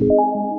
you